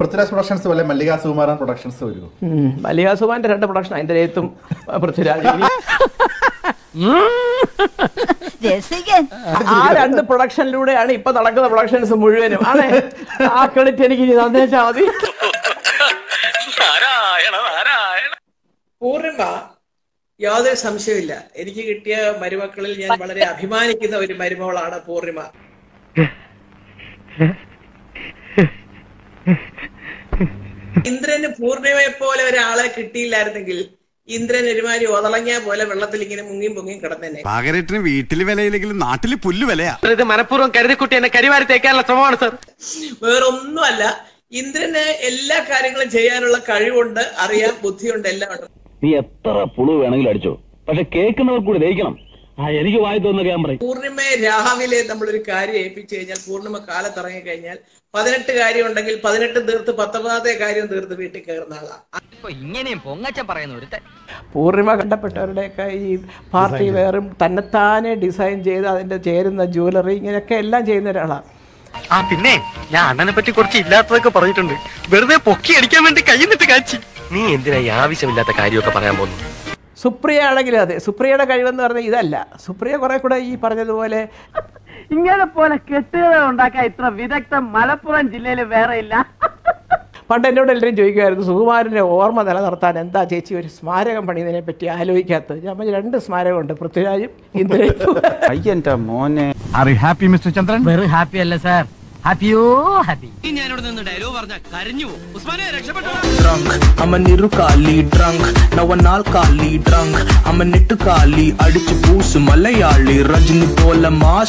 Prithviraj productions പോലെ മല്ലിക Sukumaran productions വരുമോ മല്ലികാസുമാന്റെ രണ്ട് പ്രൊഡക്ഷൻ അതിന്റെ രേത്തും പൃഥ്വിരാജ് ആ രണ്ട് പ്രൊഡക്ഷനിലൂടെയാണ് ഇപ്പൊ നടക്കുന്ന പ്രൊഡക്ഷൻസ് മുഴുവനും. ആണ്? ആ ക്രെഡിറ്റ് എനിക്ക് ഇനി തന്നേച്ചാ മതി. പൂർണിമ യാതൊരു സംശയമില്ല എനിക്ക് കിട്ടിയ മരുമക്കളിൽ ഞാൻ വളരെ അഭിമാനിക്കുന്ന ഒരു മരുമകളാണ് പൂർണിമ. ഇന്ദ്രന് പൂർണിമയെ പോലെ ഒരാളെ കിട്ടിയില്ലായിരുന്നെങ്കിൽ ഇന്ദ്രൻ ഒരുമാതിരി ഒതളങ്ങിയ പോലെ വെള്ളത്തിൽ ഇങ്ങനെ മുങ്ങിയും പൊങ്ങിയും കിടന്നെ പാകരേറ്റിന് വീട്ടിൽ വിലയില്ലെങ്കിലും നാട്ടിൽ പുല്ല് വിലയാ. ഇത് മനഃപൂർവം കരുതിക്കുട്ടി എന്നെ കരിവാരി തേക്കാനുള്ള ശ്രമമാണ് സർ. വേറൊന്നുമല്ല ഇന്ദ്രന് എല്ലാ കാര്യങ്ങളും ചെയ്യാനുള്ള കഴിവുണ്ട് അറിയാം ബുദ്ധിയുണ്ട് എല്ലാം ഉണ്ട് നീ എത്ര പുളു വേണമെങ്കിലും അടിച്ചോ. പക്ഷെ കേൾക്കുന്നവർ കൂടി ദഹിക്കണം. എനിക്ക് വായി തോന്നുന്ന ക്യാമറ പറയും. പൂർണിമയെ രാവിലെ നമ്മളൊരു കാര്യം ഏൽപ്പിച്ചു കഴിഞ്ഞാൽ പൂർണിമ കാലത്തിറങ്ങി കഴിഞ്ഞാൽ പതിനെട്ട് കാര്യം ഉണ്ടെങ്കിൽ പതിനെട്ട് തീർത്ത് പത്തൊമ്പതാമത്തെ കാര്യം തീർത്ത് വീട്ടിൽ കയറുന്ന ആളാണ് ഇങ്ങനെയും പൊങ്ങച്ചം പറയുന്ന ഒരുത്തൻ. പൂർണിമ കണ്ടപ്പെട്ടവരുടെയൊക്കെ ഈ പാർട്ടി വെയറും തന്നെത്താനെ ഡിസൈൻ ചെയ്ത് അതിന്റെ ചേരുന്ന ജ്വല്ലറി ഇങ്ങനെയൊക്കെ എല്ലാം ചെയ്യുന്ന ഒരാളാണ് ആ പിന്നെ ഞാൻ അണ്ണനെ പറ്റി കുറച്ച് ഇല്ലാത്തതൊക്കെ പറഞ്ഞിട്ടുണ്ട്. വെറുതെ പൊക്കി അടിക്കാൻ വേണ്ടി കൈ നിട്ട് കാച്ചി. നീ എന്തിനാ ഈ ആവശ്യമില്ലാത്ത കാര്യമൊക്കെ പറയാൻ പോകുന്നു സുപ്രിയ ആണെങ്കിലും അതെ സുപ്രിയയുടെ കഴിവെന്ന് പറഞ്ഞാൽ ഇതല്ല. സുപ്രിയ കുറെ കൂടെ ഈ പറഞ്ഞതുപോലെ ഇങ്ങനെ പോലെ കെട്ടുകഥ ഉണ്ടാക്കാൻ ഇത്ര വിദഗ്ധ മലപ്പുറം ജില്ലയിൽ വേറെ ഇല്ല. പണ്ട് എന്നോട് എല്ലാവരും ചോദിക്കുമായിരുന്നു സുകുമാരന്റെ ഓർമ്മ നിലനിർത്താൻ എന്താ ചേച്ചി ഒരു സ്മാരകം പണിയതിനെ പറ്റി ആലോചിക്കാത്തത്? ഞാൻ പറഞ്ഞു രണ്ട് സ്മാരകമുണ്ട് പൃഥ്വിരാജും ഇന്ദ്രയും മോനെ. ഹാപ്പി മിസ്റ്റർ ചന്ദ്രൻ വെറും ഹാപ്പി അല്ല സാർ ഹാപ്പിയോ ഹാപ്പി ഞാനിവിടെ നിന്ന് ഡയലോഗ് കരഞ്ഞു. ഉസ്മാനെ രക്ഷപ്പെട്ടോ. Drunk. I'm a അടിച്ചു പൂസ് മലയാളി. രജനി പോലെ മാസ്